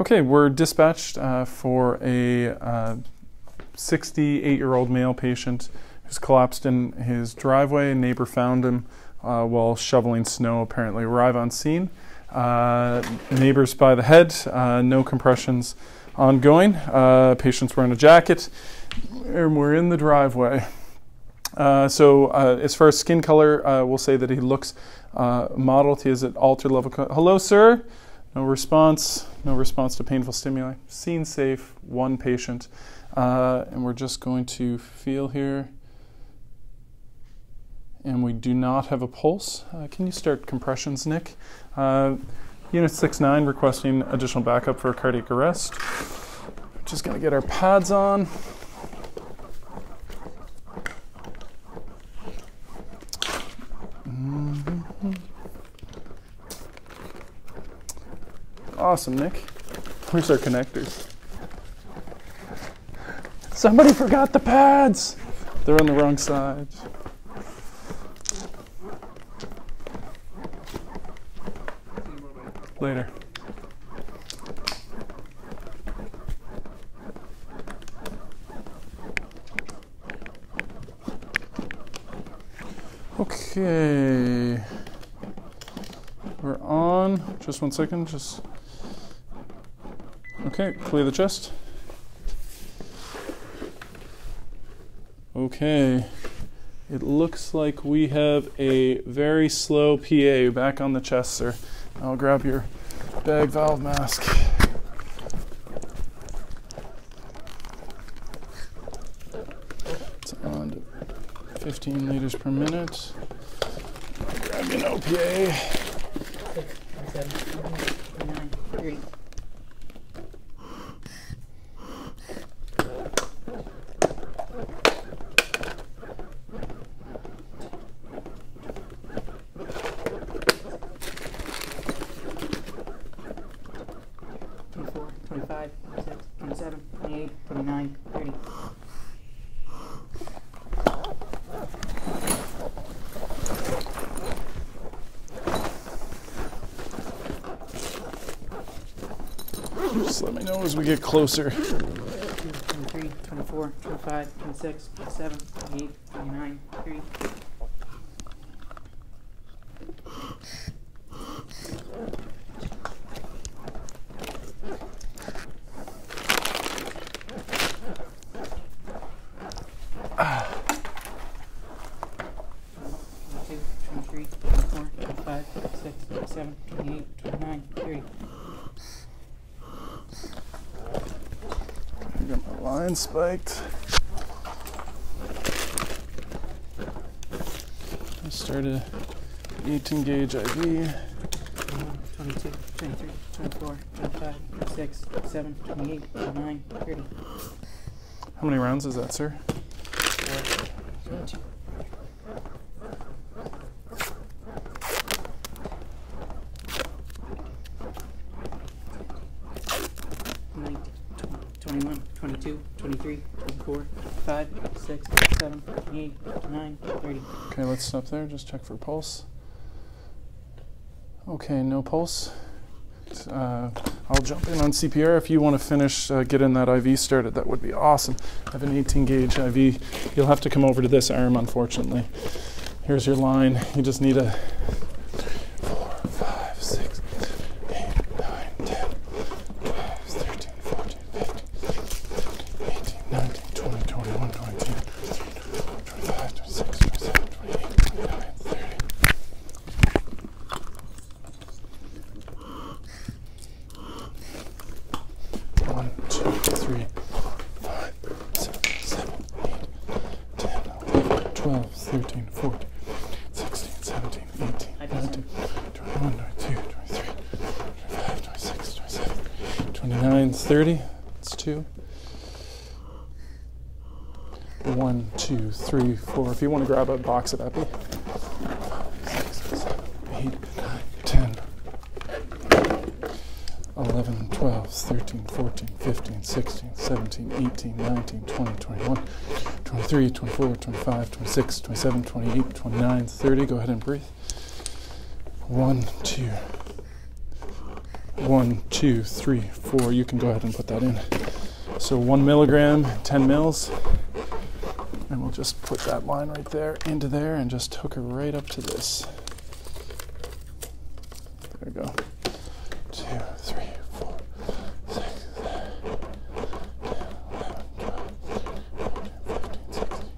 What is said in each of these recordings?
Okay, we're dispatched uh, for a 68 uh, year old male patient who's collapsed in his driveway. A neighbor found him uh, while shoveling snow, apparently. Arrive on scene. Uh, neighbors by the head, uh, no compressions ongoing. Uh, patient's wearing a jacket, and we're in the driveway. so, as far as skin color, we'll say that he looks mottled. He is at altered level. Hello, sir. No response, no response to painful stimuli. Scene safe, one patient. Uh, and we're just going to feel here. And we do not have a pulse. Uh, can you start compressions, Nick? Uh, unit 6-9 requesting additional backup for cardiac arrest. Just to get our pads on. Awesome, Nick. Where's our connectors? Somebody forgot the pads. They're on the wrong side. Later. Okay. We're on. Just one second. Just Okay, clear the chest. Okay, it looks like we have a very slow PEA back on the chest, sir. I'll grab your bag valve mask. It's on to 15 liters per minute. Grab an OPA. Six, seven, eight, nine, three. Just let me know as we get closer. 23, 24, 25, 26, 27, 28, 29, 30. Line spiked. I started 18 gauge IV. 22, 23, 24, 25, 26, 27, 28, 29, 30. How many rounds is that, sir? Four. 21, 22, 23, 24, 5, 6, 7, 8, 9, 30. Okay, let's stop there. Just check for pulse. Okay, no pulse. Uh, I'll jump in on CPR. If you want to finish uh, getting that IV started, that would be awesome. I have an 18 gauge IV. You'll have to come over to this arm, unfortunately. Here's your line. You just need a Mine's 30. It's two. One, two, three, four. If you want to grab a box of Epi. Six, seven, eight, nine, 10, 11, 12, 13, 14, 15, 16, 17, 18, 19, 20, 21, 23, 24, 25, 26, 27, 28, 29, 30. Go ahead and breathe. One, two, One, two, three, four. You can go ahead and put that in. So one milligram, 10 mils. And we'll just put that line right there into there and just hook her right up to this. There we go. Two, three, four, six, seven, 10, 11, 12, 13, 14, 15,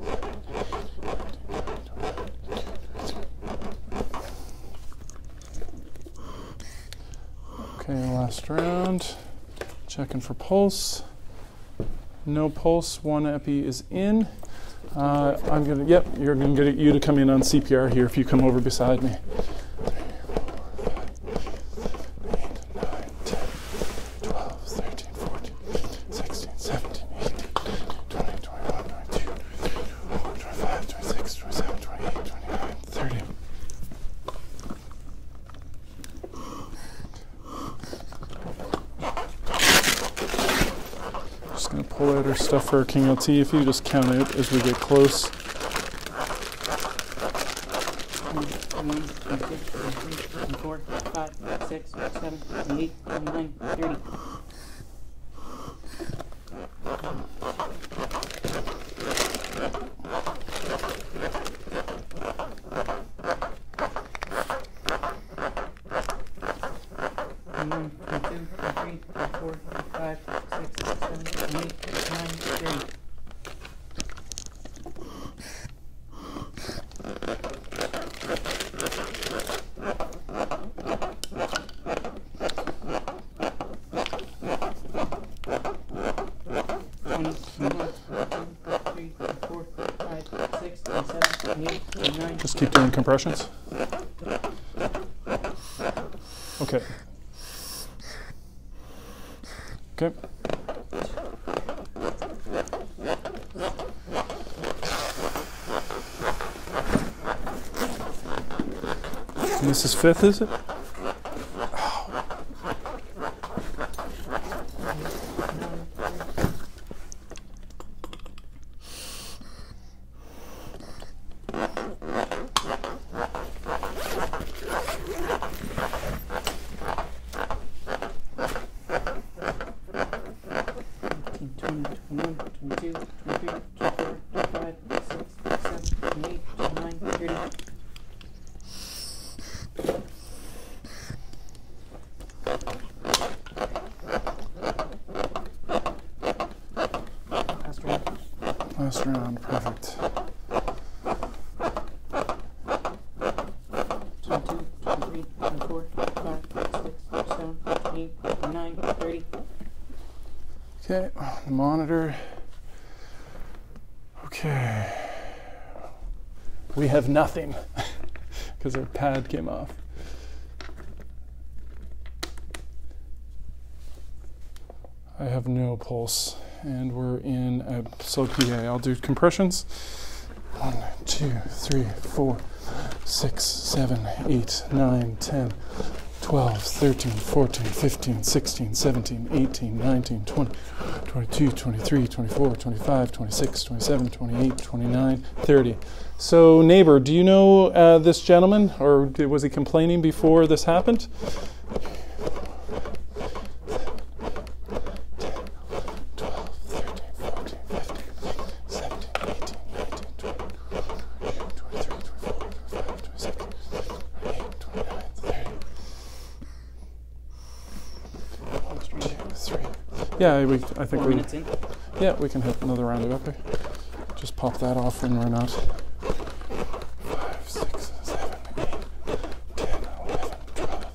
16, Okay, last round. Checking for pulse. No pulse. One epi is in. Uh, I'm gonna. Yep, you're gonna get you to come in on CPR here if you come over beside me. 12, 13, 14, 16, 17, 18, 20, 21, 22, 24, 25, 26, 27, 28, 29, 30. Just gonna pull out our stuff for King LT. If you just count out as we get close. 21, 22, 23, 24, 25, 26, 27, 28, 29, 30. Twenty-one, twenty-two, twenty-three, twenty-four, twenty-five, twenty-six, twenty-seven, twenty-eight, twenty-nine, thirty. Twenty, twenty-one, twenty-two, twenty-three, twenty-four, twenty-five, twenty-six, twenty-seven, twenty-eight, twenty-nine. Just compressions. Okay. Okay. And this is fifth, is it? Nineteen, twenty, twenty-one, twenty-two, twenty-three, twenty-four, twenty-five, twenty-six, twenty-seven, twenty-eight, twenty-nine, thirty. Last round. Perfect. 22, 23, 24, 25, 26, 27, 28, 29, 30. Okay, the monitor. Okay. We have nothing because our pad came off. I have no pulse, and we're in a slow PEA. I'll do compressions. One, two, three, four, six, seven, eight, nine, ten, 12, 13, 14, 15, 16, 17, 18, 19, 20, 22, 23, 24, 25, 26, 27, 28, 29, 30. So, neighbor, do you know uh, this gentleman, or was he complaining before this happened? 12, 13, 14, 15, 17, 18, 19, 20, 23, 24, 25, 26, 28, 29, 30. One, two, three. Yeah, we, I think Four we, minutes in. yeah, we can hit another round of epic. Just pop that off when we're not. Five, six, seven, eight, 10, 11, 12,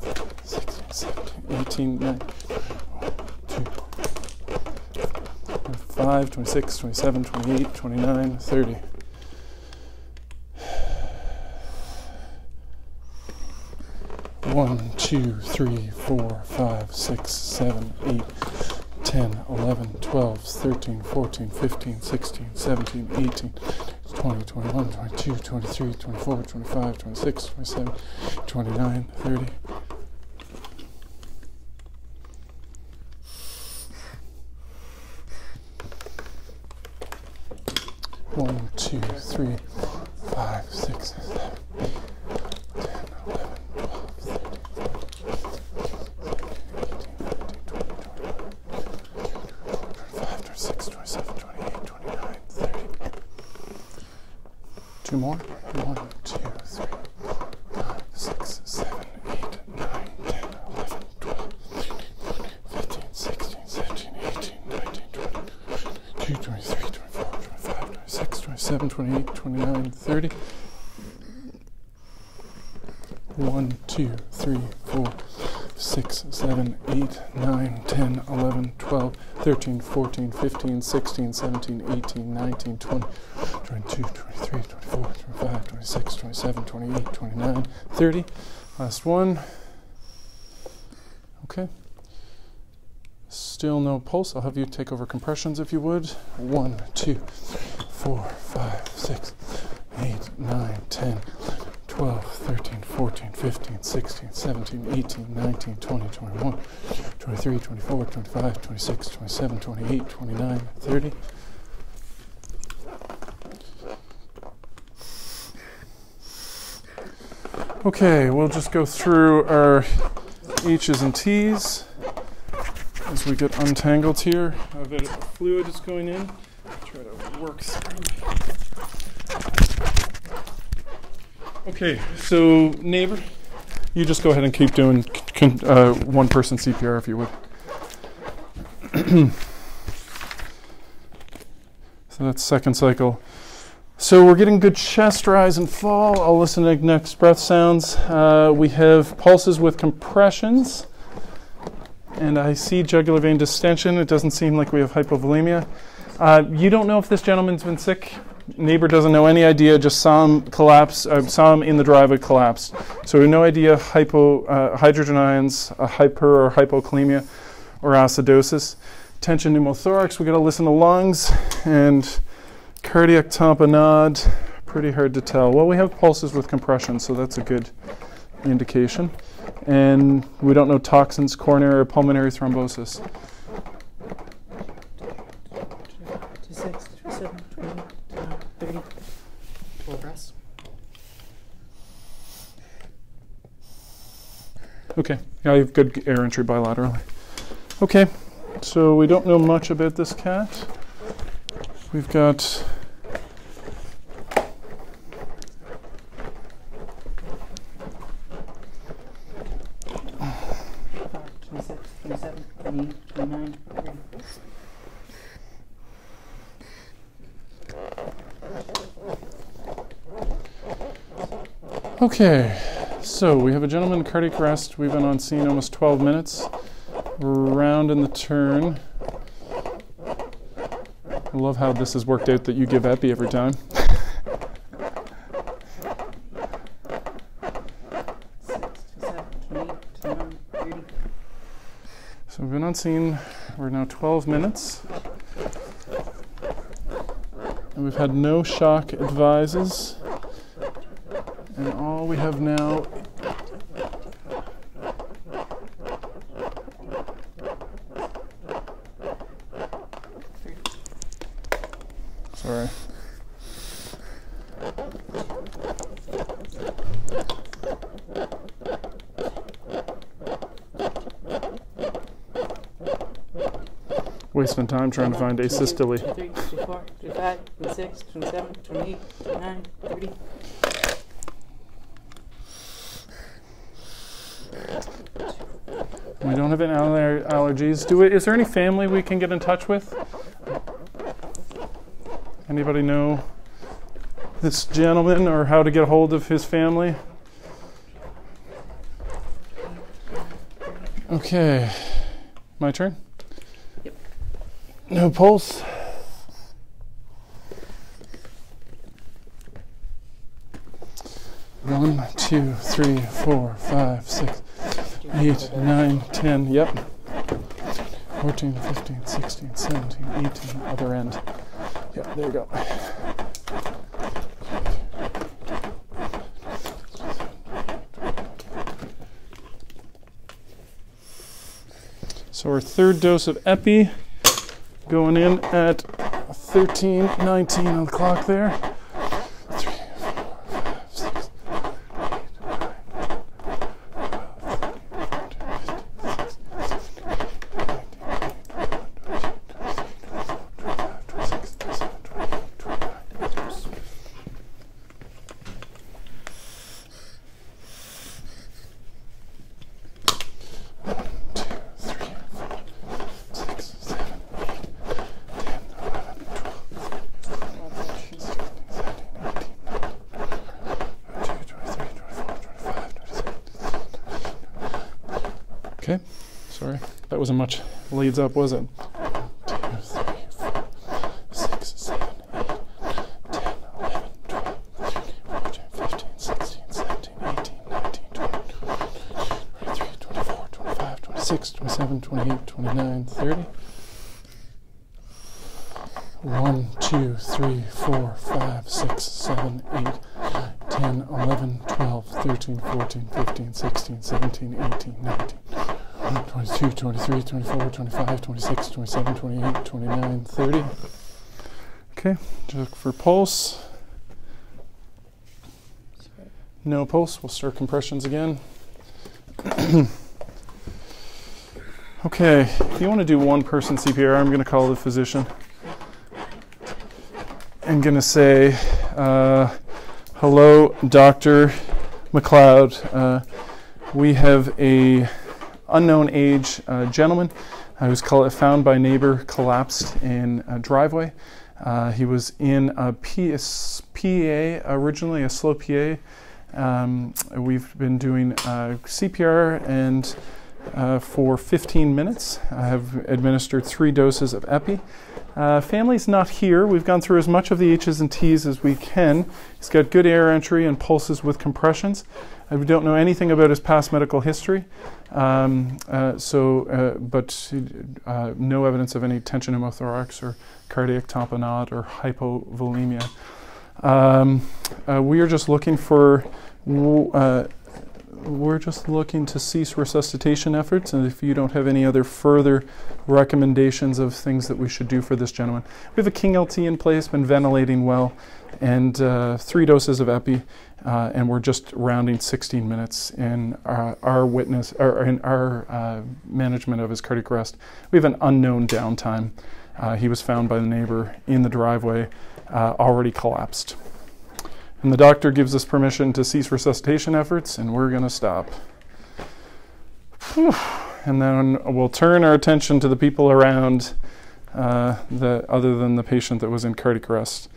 13, 16, 17, 18, 19, 2, 25, 26, 27, 28, 29, 30. One, two, three, four, five, six, seven, eight, 10, 11, 12, 13, 14, 15, 16, 17, 18, 20, 21, 22, 23, 24, 25, 26, 27, 29, 30. One, two, three, five, six, seven, eight, 10, 11, 12, 13, 14, Two more. One, two, three, five, six, seven, eight, nine, ten, eleven, twelve, fifteen, sixteen, seventeen, eighteen, nineteen, twenty, twenty-two, twenty-three, twenty-four, twenty-five, twenty-six, twenty-seven, twenty-eight, twenty-nine, thirty. One, two, three, 14, 15, 16, 17, 18, 19, 20, 22, 23, 24, 25, 26, 27, 28, 29, 30. Last one. Okay. Still no pulse. I'll have you take over compressions if you would. One, two, four, five, six, eight, nine, ten. 11, 12, 13, 14, 15, 16, 17, 18, 19, 20, 21, 23, 24, 25, 26, 27, 28, 29, 30. Okay, we'll just go through our H's and T's as we get untangled here. A bit of fluid is going in. Try to work through. Okay, so neighbor, you just go ahead and keep doing uh, one person CPR if you would. so that's second cycle. So we're getting good chest rise and fall. I'll listen to next breath sounds. Uh, we have pulses with compressions. And I see jugular vein distension. It doesn't seem like we have hypovolemia. Uh, you don't know if this gentleman's been sick neighbor doesn't know any idea, just him collapse, uh, in the driveway collapse. So we have no idea hypo, uh, hydrogen ions, a hyper or hypokalemia, or acidosis. Tension pneumothorax, we got to listen to lungs, and cardiac tamponade, pretty hard to tell. Well, we have pulses with compression, so that's a good indication. And we don't know toxins, coronary or pulmonary thrombosis. 26, 27, 28, 29, 30. Full breaths. Okay, yeah, you have good air entry bilaterally. Okay, so we don't know much about this cat. We've got 26, 27, 28, 29, 30. Okay, so we have a gentleman cardiac arrest. We've been on scene almost 12 minutes. Round in the turn. I love how this has worked out that you give epi every time. Six, 27, 28, 29, 30. So we've been on scene. We're now 12 minutes. And we've had no shock advises. And all we have now. Wasting time trying to find asystole. 23, 24, 25, 26, 27, 28, 29, 30. We don't have any aller- allergies. Do we, is there any family we can get in touch with? Anybody know this gentleman or how to get a hold of his family? Okay, my turn. No pulse. One, two, three, four, five, six, eight, nine, ten. Yep. 14, 15, 16, 17, 18. Other end. Yep, there you go. So our third dose of epi going in at 13, 19 on the clock there. Three, four, five, six, Sorry, that wasn't much leads up, was it? Two, three, four, six, seven, eight, 10, 11, 12, 13, 14, 15, 16, 17, 18, 19, 20, 23, 24, 25, 26, 27, 28, 29, 30. 1, 2, 3, 4, 5, 6, 7, 8, 10, 11, 12, 13, 14, 15, 16, 17, 18, 19, 22, 23, 24, 25, 26, 27, 28, 29, 30. Okay, check for pulse. No pulse. We'll start compressions again. okay, if you want to do one person CPR, I'm going to call the physician. I'm going to say, uh, hello, Dr. Macleod. Uh, we have a unknown age uh, gentleman uh, who's col- found by neighbor collapsed in a driveway. Uh, he was in a PEA originally, a slow PEA. Um, we've been doing uh, CPR and uh, for 15 minutes. I have administered three doses of epi. Uh, family's not here. We've gone through as much of the H's and T's as we can. He's got good air entry and pulses with compressions. Uh, we don't know anything about his past medical history, um, uh, so uh, but uh, no evidence of any tension pneumothorax or cardiac tamponade or hypovolemia. Um, uh, we are just looking for uh, we're just looking to cease resuscitation efforts, and if you don't have any other further recommendations of things that we should do for this gentleman, we have a King LT in place, been ventilating well, and uh, three doses of epi, uh, and we're just rounding 16 minutes in our, our witness or in our uh, management of his cardiac arrest. We have an unknown downtime. Uh, he was found by the neighbor in the driveway, uh, already collapsed. And the doctor gives us permission to cease resuscitation efforts, and we're going to stop. Whew. And then we'll turn our attention to the people around, uh, the, other than the patient that was in cardiac arrest.